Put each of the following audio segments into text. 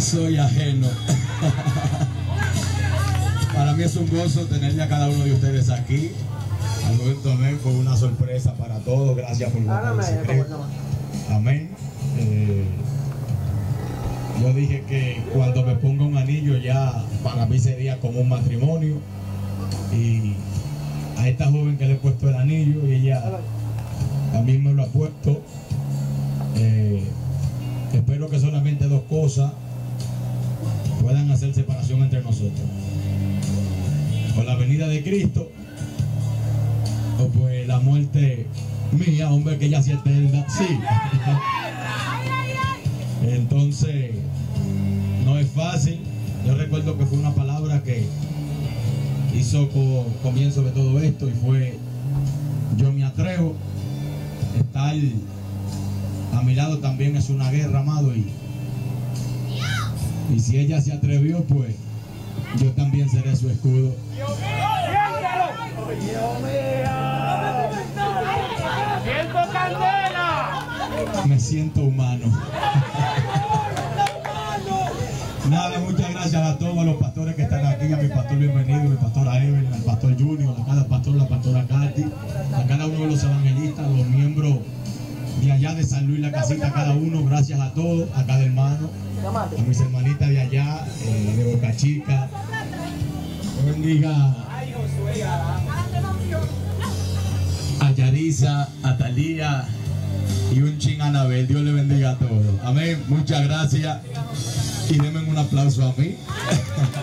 Soy ajeno. Para mí es un gozo tenerle a cada uno de ustedes aquí. Alberto Amén fue una sorpresa para todos. Gracias por guardar el secreto. Amén. Eh, Yo dije que cuando me ponga un anillo ya para mí sería como un matrimonio. Y a esta joven que le he puesto el anillo y ella a mí me lo ha puesto. Eh, espero que solamente dos cosas puedan hacer separación entre nosotros. O la venida de Cristo o pues la muerte mía, hombre, que ya sea eterna. Sí. Entonces, no es fácil. Yo recuerdo que fue una palabra que hizo co- comienzo de todo esto y fue yo me atrevo. Estar a mi lado también es una guerra, amado. Y, y si ella se atrevió, pues yo también seré su escudo. Me siento humano. Nada, muchas gracias a todos los pastores que están aquí, a mi pastor bienvenido, a mi pastora Evelyn, al pastor Junior, a cada pastor, San Luis, la casita, cada uno, gracias a todos, a cada hermano, a mis hermanitas de allá, eh, de Boca Chica. Bendiga a Yarisa, a Talía y un ching a Anabel. Dios le bendiga a todos. Amén. Muchas gracias. Y denme un aplauso a mí.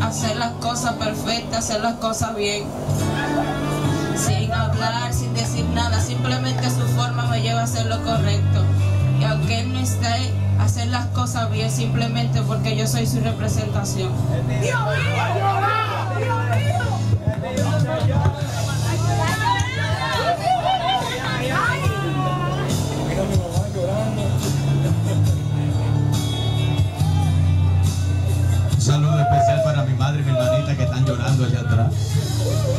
hacer las cosas perfectas, hacer las cosas bien. Sin hablar, sin decir nada, simplemente su forma me lleva a hacer lo correcto. Y aunque él no esté, hacer las cosas bien simplemente porque yo soy su representación. Un que están llorando allá atrás. Algo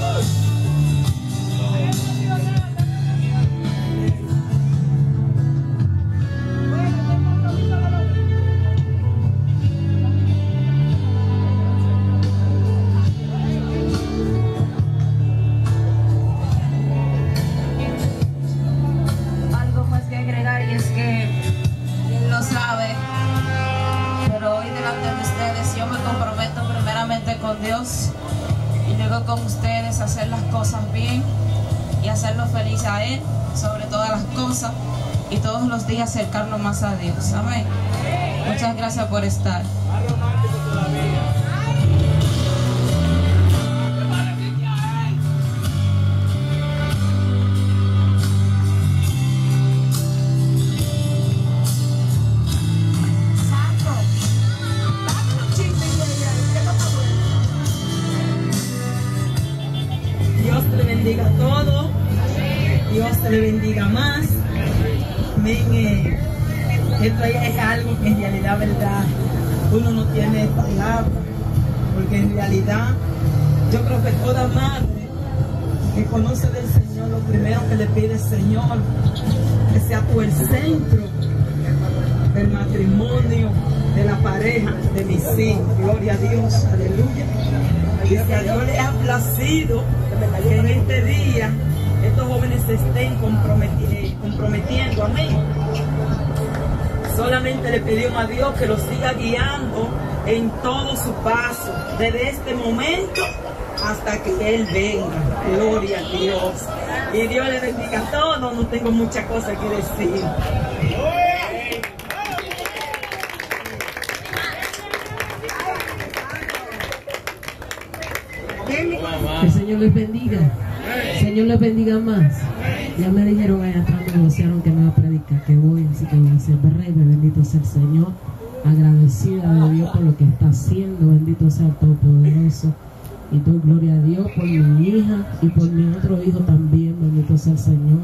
a Dios. Amén. Muchas gracias por estar. Gloria a Dios, aleluya. A Dios le ha placido que en este día estos jóvenes se estén comprometi- eh, comprometiendo, amén. Solamente le pedimos a Dios que los siga guiando en todo su paso, desde este momento hasta que Él venga. Gloria a Dios. Y Dios le bendiga a todos. No tengo muchas cosas que decir. Señor les bendiga. Señor les bendiga más. Ya me dijeron allá atrás, me negociaron que me va a predicar que voy, así que voy a ser breve. Bendito sea el Señor. Agradecida de Dios por lo que está haciendo. Bendito sea el Todopoderoso. Y doy gloria a Dios por mi hija y por mi otro hijo también. Bendito sea el Señor.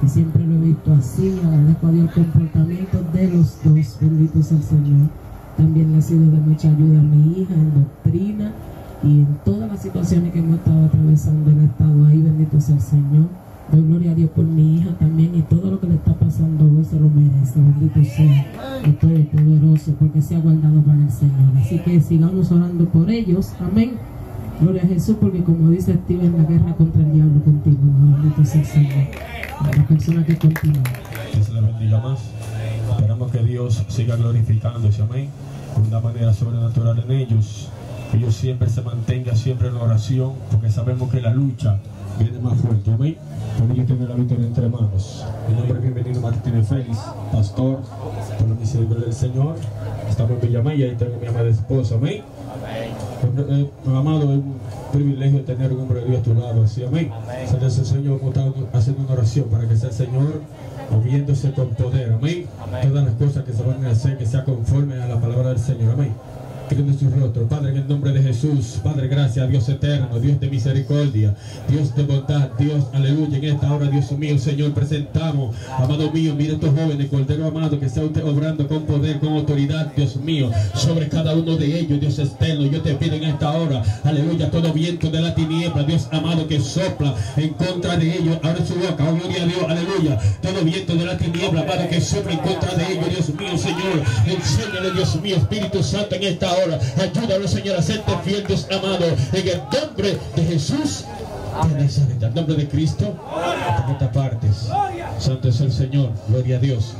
Que siempre lo he visto así. Agradezco a Dios el comportamiento de los dos. Bendito sea el Señor. También le ha sido de mucha ayuda a mi hija en doctrina y en todas las situaciones que hemos estado atravesando, Él estado ahí, bendito sea el Señor. Doy gloria a Dios por mi hija también y todo lo que le está pasando hoy se lo merece, bendito sea el Todopoderoso, porque se ha guardado para el Señor. Así que sigamos orando por ellos, amén. Gloria a Jesús, porque como dice Steven, la guerra contra el diablo continúa, bendito sea el Señor. A la persona que continúa. Dios le bendiga más. Esperamos que Dios siga glorificándose, amén, de una manera sobrenatural en ellos. Que ellos siempre se mantengan siempre en la oración, porque sabemos que la lucha viene más fuerte, amén. Por ello tener la victoria entre manos. Mi nombre es bienvenido Martínez Félix, pastor, por la misericordia del Señor. Estamos en Villamella y tengo a mi amada esposa, amén. Eh, amado, es un privilegio tener un hombre de Dios a tu lado, así, amén. Entonces, el Señor haciendo una oración para que sea el Señor moviéndose con poder, amén. Todas las cosas que se van a hacer, que sea conforme a la palabra del Señor, amén. Creen su rostro, Padre, en el nombre de Jesús, Padre, gracias, Dios eterno, Dios de misericordia, Dios de bondad, Dios, aleluya, en esta hora, Dios mío, Señor, presentamos, amado mío, mire estos jóvenes, Cordero amado, que sea usted obrando con poder, con autoridad, Dios mío, sobre cada uno de ellos, Dios eterno, yo te pido en esta hora, aleluya, todo viento de la tiniebla, Dios amado, que sopla en contra de ellos, abre su boca, oh gloria a Dios, aleluya, todo viento de la tiniebla, amado, que sopla en contra de ellos, Dios mío, Señor, enséñale, Dios mío, Espíritu Santo, en esta hora, ayúdalo, Señor, a serte fiel, Dios amado, en el nombre de Jesús de Nazaret, el nombre de Cristo, por esta partes, Santo es el Señor, gloria a Dios.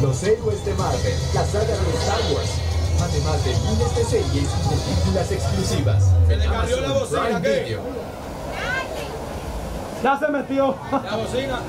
los héroes de Marvel, la saga de Star Wars, además de miles de series y películas exclusivas. Se le cambió la bocina, ¿qué? Ya se metió. La bocina.